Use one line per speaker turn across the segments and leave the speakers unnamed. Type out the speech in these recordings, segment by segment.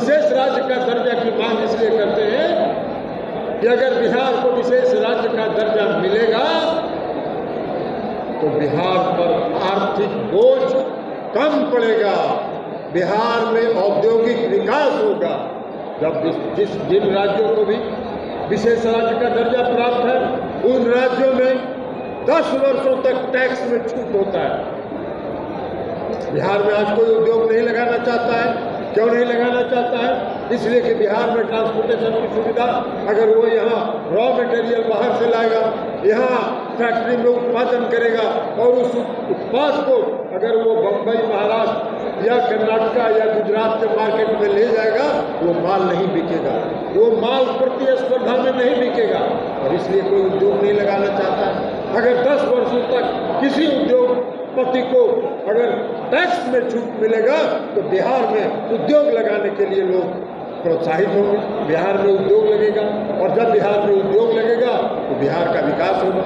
विशेष राज्य का दर्जा की मांग इसलिए करते हैं कि अगर बिहार को विशेष राज्य का दर्जा मिलेगा तो बिहार पर आर्थिक बोझ कम पड़ेगा। बिहार में औद्योगिक विकास होगा। जब जिस जिन राज्यों को भी विशेष राज्य का दर्जा प्राप्त है, उन राज्यों में 10 वर्षों तक टैक्स में छूट होता है। बिहार में आज कोई उद्योग नहीं लगाना चाहता है। क्यों नहीं लगाना चाहता है? इसलिए कि बिहार में ट्रांसपोर्टेशन की सुविधा, अगर वो यहाँ रॉ मटेरियल बाहर से लाएगा, यहाँ फैक्ट्री में उत्पादन करेगा, और उस उत्पाद को अगर वो बम्बई, महाराष्ट्र या कर्नाटका या गुजरात के मार्केट में ले जाएगा, वो माल नहीं बिकेगा। वो माल प्रतिस्पर्धा में नहीं बिकेगा। और इसलिए कोई उद्योग नहीं लगाना चाहता। अगर 10 वर्षों तक किसी उद्योगपति को अगर टैक्स में छूट मिलेगा तो बिहार में उद्योग लगाने के लिए लोग प्रोत्साहित होंगे। बिहार में उद्योग लगेगा और जब बिहार में उद्योग लगेगा तो बिहार का विकास होगा।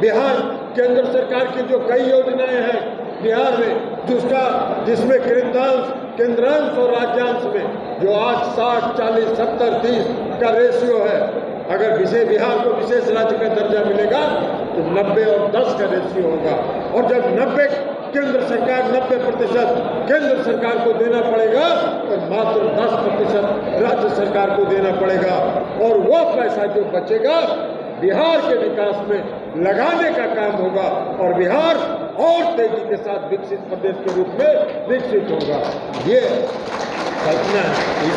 बिहार केंद्र सरकार की जो कई योजनाएँ हैं, बिहार में जिसका जिसमें केंद्रांश केंद्रांश और राज्यांश में, जो आज साठ, चालीस, सत्तर, तीस का रेशियो है, अगर विशेष बिहार को विशेष राज्य का दर्जा मिलेगा तो 90 और 10 का रेशियो होगा। और जब 90 केंद्र सरकार 90 प्रतिशत केंद्र सरकार को देना पड़ेगा और मात्र 10 प्रतिशत राज्य सरकार को देना पड़ेगा। और वो पैसा जो बचेगा, बिहार के विकास में लगाने का काम होगा और बिहार और तेज़ी के साथ विकसित प्रदेश के रूप में विकसित होगा। ये कल्पना है।